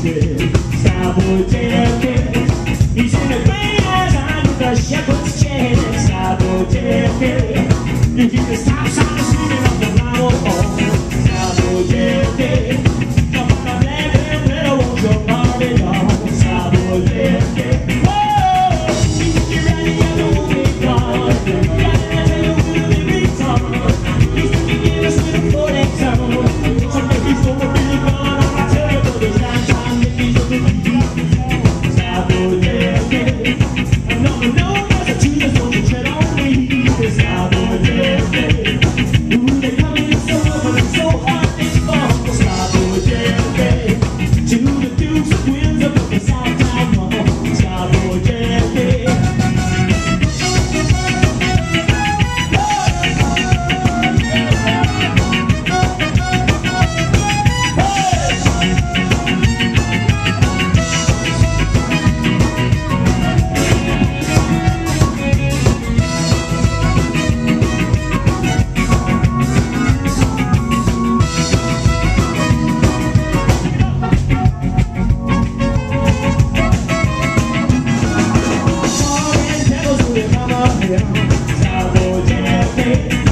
Sabotage He's in the grass under the shepherd's chest Sabotage the stop sign day.